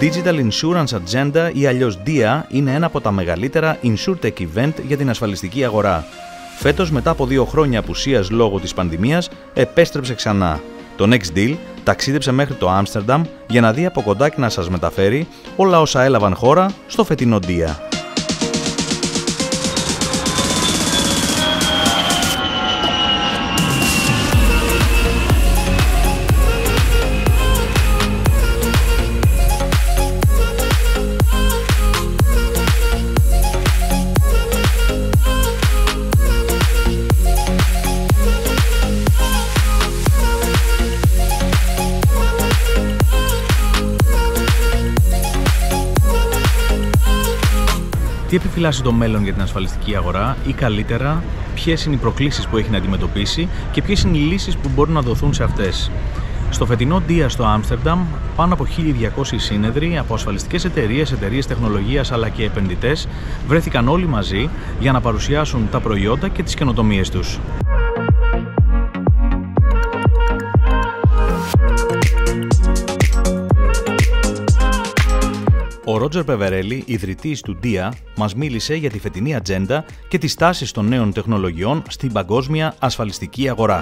Digital Insurance Agenda ή αλλιώς DIA είναι ένα από τα μεγαλύτερα InsurTech event για την ασφαλιστική αγορά. Φέτος, μετά από δύο χρόνια απουσίας λόγω της πανδημίας, επέστρεψε ξανά. Το Next Deal ταξίδεψε μέχρι το Άμστερνταμ για να δει από κοντά και να σας μεταφέρει όλα όσα έλαβαν χώρα στο φετινό DIA. Τι επιφυλάσσει το μέλλον για την ασφαλιστική αγορά ή καλύτερα, ποιες είναι οι προκλήσεις που έχει να αντιμετωπίσει και ποιες είναι οι λύσεις που μπορούν να δοθούν σε αυτές. Στο φετινό Dia στο Άμστερνταμ, πάνω από 1.200 σύνεδροι από ασφαλιστικές εταιρείες, εταιρείες τεχνολογίας αλλά και επενδυτές βρέθηκαν όλοι μαζί για να παρουσιάσουν τα προϊόντα και τις καινοτομίες τους. Ο Ρότζερ Πεβερέλη, ιδρυτής του DIA, μας μίλησε για τη φετινή ατζέντα και τις τάσεις των νέων τεχνολογιών στην παγκόσμια ασφαλιστική αγορά.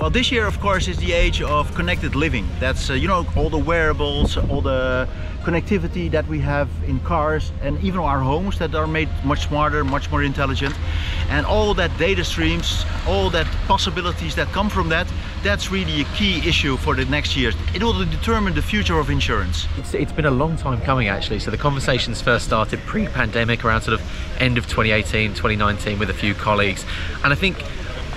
Well, this year, of course, is the age of connected living. That's, uh, you know, all the wearables, all the connectivity that we have in cars and even our homes that are made much smarter, much more intelligent. And all that data streams, all that possibilities that come from that, that's really a key issue for the next years. It will determine the future of insurance. It's, it's been a long time coming actually. So the conversations first started pre-pandemic around sort of end of 2018, 2019 with a few colleagues. And I think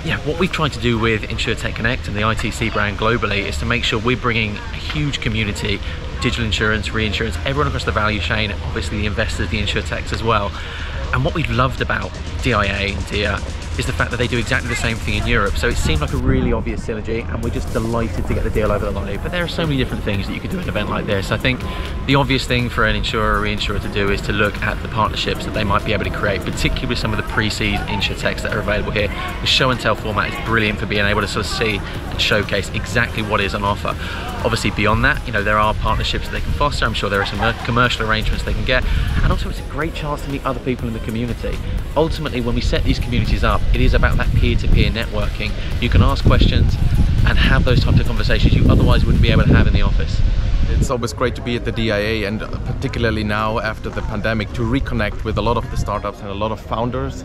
yeah, what we've tried to do with InsurTech Connect and the ITC brand globally is to make sure we're bringing a huge community, digital insurance, reinsurance, everyone across the value chain, obviously the investors, the InsurTechs as well. And what we've loved about DIA and DIA is the fact that they do exactly the same thing in Europe. So it seemed like a really obvious synergy, and we're just delighted to get the deal over the line. But there are so many different things that you can do at an event like this. I think the obvious thing for an insurer or reinsurer to do is to look at the partnerships that they might be able to create, particularly with some of the pre-seed insurtechs that are available here. The show and tell format is brilliant for being able to sort of see and showcase exactly what is on offer. Obviously, beyond that, you know, there are partnerships that they can foster. I'm sure there are some commercial arrangements they can get, and also it's a great chance to meet other people in the community. Ultimately, when we set these communities up, it is about that peer-to-peer networking. You can ask questions and have those types of conversations you otherwise wouldn't be able to have in the office. It's always great to be at the DIA and particularly now after the pandemic to reconnect with a lot of the startups and a lot of founders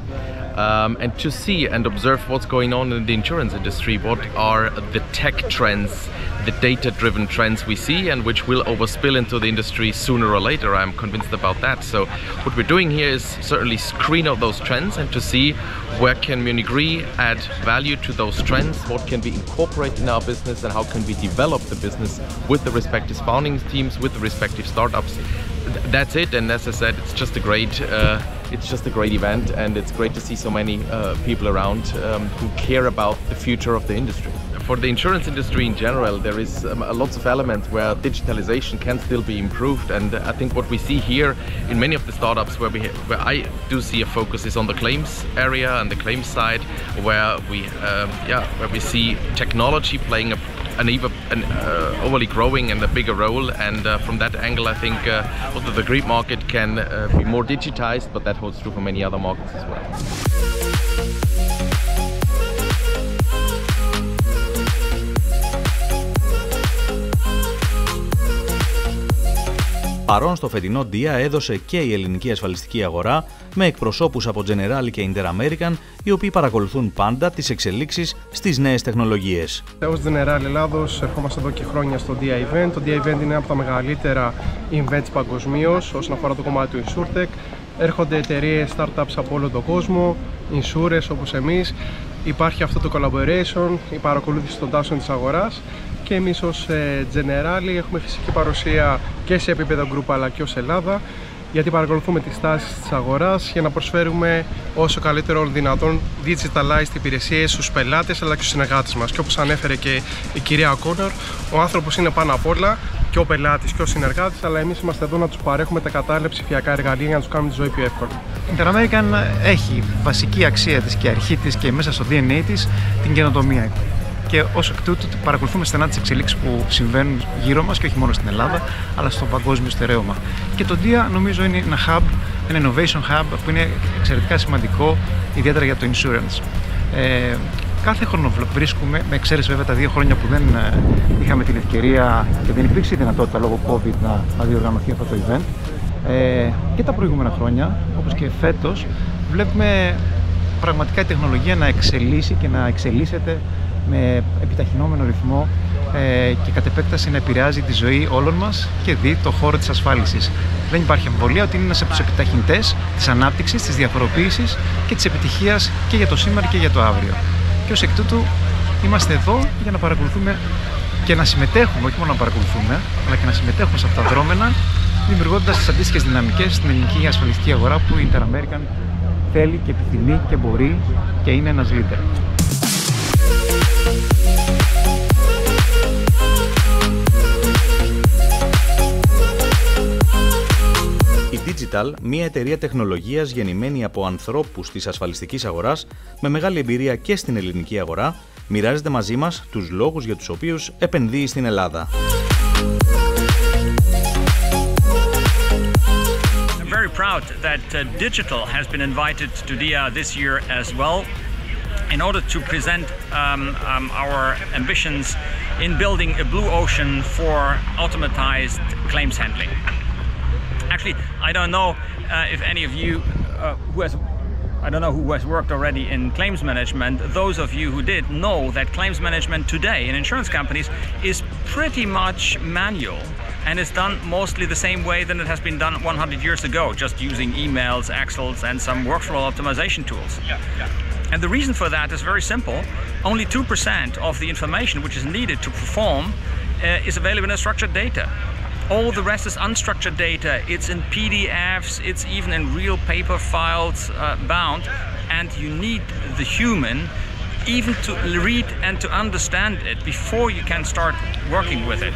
um, and to see and observe what's going on in the insurance industry. What are the tech trends, the data driven trends we see and which will overspill into the industry sooner or later. I'm convinced about that. So what we're doing here is certainly screen out those trends and to see where can Munich Re add value to those trends, what can be incorporated in our business and how can we develop the business with the respective founding teams, with the respective startups. That's it and as I said, it's just a great uh, it's just a great event and it's great to see so many uh, people around um, who care about the future of the industry. For the insurance industry in general, there is um, lots of elements where digitalization can still be improved and I think what we see here in many of the startups where we where I do see a focus is on the claims area and the claims side where we um, yeah where we see technology playing a an even an uh, overly growing and a bigger role and uh, from that angle I think uh, also the Greek market can uh, be more digitized but that holds true for many other markets as well. Παρόν στο φετινό Dia έδωσε και η ελληνική ασφαλιστική αγορά με εκπροσώπους από Generali και Interamerican οι οποίοι παρακολουθούν πάντα τις εξελίξεις στις νέες τεχνολογίες. Ως Generali Ελλάδος ερχόμαστε εδώ και χρόνια στο Dia Event. Το Dia Event είναι ένα από τα μεγαλύτερα events παγκοσμίως όσον αφορά το κομμάτι του InsurTech. Έρχονται εταιρείες startups από όλο τον κόσμο, insurers όπως εμείς. Υπάρχει αυτό το collaboration, η παρακολούθηση των τάσεων της αγοράς και εμείς ως Generali έχουμε φυσική παρουσία και σε επίπεδο group αλλά και ως Ελλάδα γιατί παρακολουθούμε τις τάσεις της αγοράς για να προσφέρουμε όσο καλύτερο δυνατόν digitalized υπηρεσίες στους πελάτες αλλά και στους συνεργάτες μας. Και όπως ανέφερε και η κυρία Κόνορ ο άνθρωπος είναι πάνω απ' όλα και ο πελάτης και ο συνεργάτης αλλά εμείς είμαστε εδώ να τους παρέχουμε τα κατάλληλα ψηφιακά εργαλεία για να τους κάνουμε τη ζωή πιο εύκολη. Η Interamerican έχει βασική αξία της και αρχή της και μέσα στο DNA της την καινοτομία. και ως εκ τούτου παρακολουθούμε στενά τις εξελίξεις που συμβαίνουν γύρω μας και όχι μόνο στην Ελλάδα, αλλά στο παγκόσμιο στερέωμα. Και το DIA νομίζω είναι ένα hub, ένα innovation hub που είναι εξαιρετικά σημαντικό, ιδιαίτερα για το insurance. Ε, κάθε χρόνο βρίσκουμε, με εξαίρεση βέβαια τα δύο χρόνια που δεν ε, είχαμε την ευκαιρία και δεν υπήρξε η δυνατότητα λόγω COVID να, να διοργανωθεί αυτό το event, ε, και τα προηγούμενα χρόνια, όπως και φέτος, βλέπουμε πραγματικά η τεχνολογία να εξελίσσει και να εξελίσσεται με επιταχυνόμενο ρυθμό ε, και κατ' επέκταση να επηρεάζει τη ζωή όλων μας και δει το χώρο της ασφάλισης. Δεν υπάρχει αμφιβολία ότι είναι ένας από τους επιταχυντές της ανάπτυξης, της διαφοροποίησης και της επιτυχίας και για το σήμερα και για το αύριο. Και ως εκ τούτου είμαστε εδώ για να παρακολουθούμε και να συμμετέχουμε, όχι μόνο να παρακολουθούμε, αλλά και να συμμετέχουμε σε αυτά τα δρόμενα, δημιουργώντας τις αντίστοιχες δυναμικές στην ελληνική ασφαλιστική αγορά που η Interamerican θέλει και επιθυμεί και μπορεί και είναι ένας leader. Digital, μια εταιρεία τεχνολογίας γεννημένη από ανθρώπους της ασφαλιστικής αγοράς με μεγάλη εμπειρία και στην ελληνική αγορά, μοιράζεται μαζί μας τους λόγους για τους οποίους επενδύει στην Ελλάδα. very proud that uh, Digital has been invited to DIA this year as well in order to present um, um, our ambitions in building a blue ocean for automatized claims handling. Actually, I don't know uh, if any of you uh, who has I don't know who has worked already in claims management. Those of you who did know that claims management today in insurance companies is pretty much manual and it's done mostly the same way than it has been done 100 years ago, just using emails, Excels, and some workflow optimization tools. Yeah, yeah. And the reason for that is very simple. Only 2% of the information which is needed to perform uh, is available in structured data. All the rest is unstructured data. It's in PDFs, it's even in real paper files uh, bound, and you need the human even to read and to understand it before you can start working with it.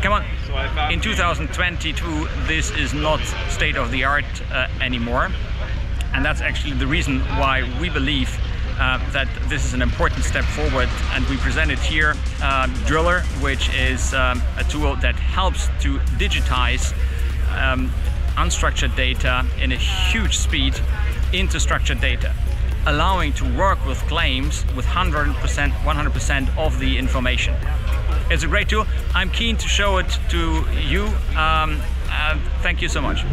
Come on, in 2022, this is not state of the art uh, anymore, and that's actually the reason why we believe uh, that this is an important step forward and we presented here uh, Driller which is um, a tool that helps to digitize um, unstructured data in a huge speed into structured data allowing to work with claims with 100% 100% of the information. It's a great tool. I'm keen to show it to you. Um, uh, thank you so much